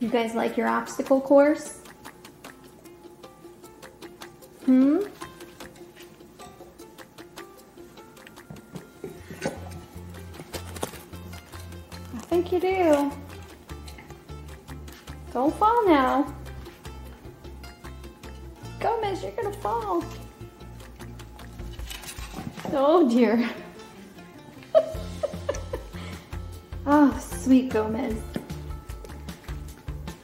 You guys like your obstacle course? Hmm? I think you do. Don't fall now. Gomez, you're gonna fall. Oh dear. oh, sweet Gomez.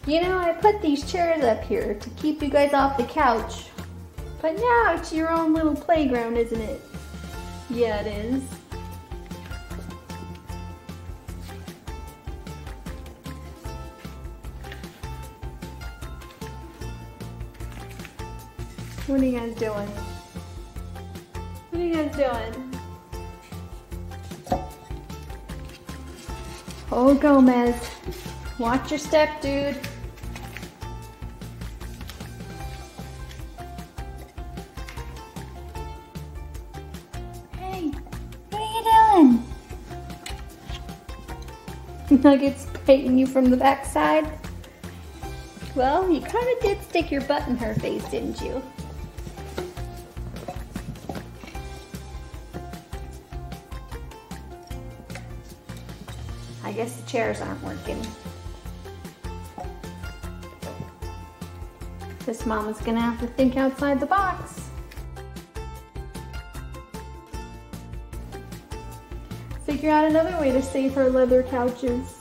You know, I put these chairs up here to keep you guys off the couch. But now it's your own little playground, isn't it? Yeah, it is. What are you guys doing? What are you guys doing? Oh, Gomez. Watch your step, dude. Nuggets biting you from the backside. Well, you kind of did stick your butt in her face, didn't you? I guess the chairs aren't working. This mama's gonna have to think outside the box. Figure out another way to save her leather couches.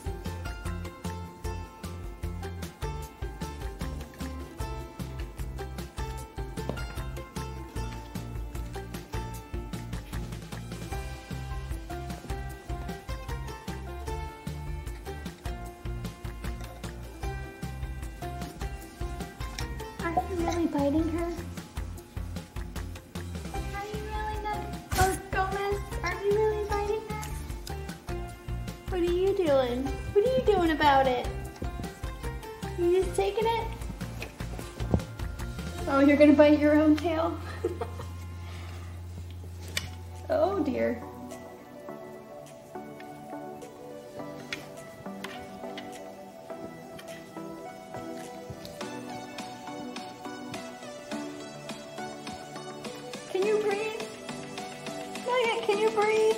Are you really biting her? About it? You just taking it? Oh, you're gonna bite your own tail? oh dear. Can you breathe? Nugget, can you breathe?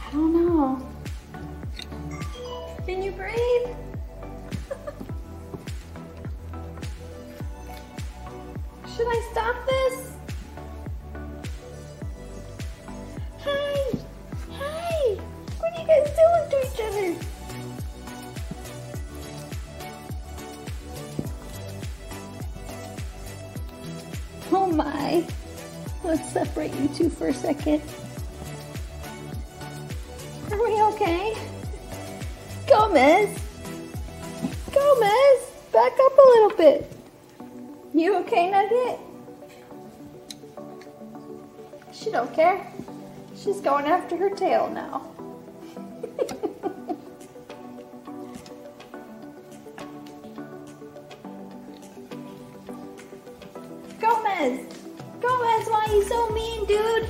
I don't know. Should I stop this? Hi! Hi! What are you guys doing to each other? Oh my. Let's separate you two for a second. Are we okay? Gomez! Gomez! Back up a little bit. You okay, Nugget? She don't care. She's going after her tail now. Gomez! Gomez, why are you so mean, dude?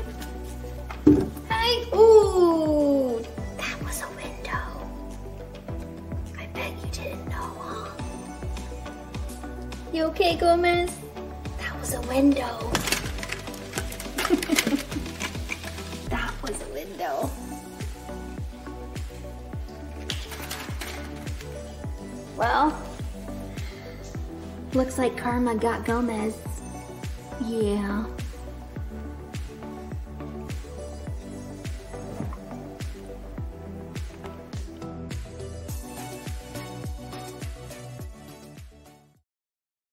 Hi! Ooh! You okay, Gomez? That was a window. that was a window. Well, looks like Karma got Gomez. Yeah.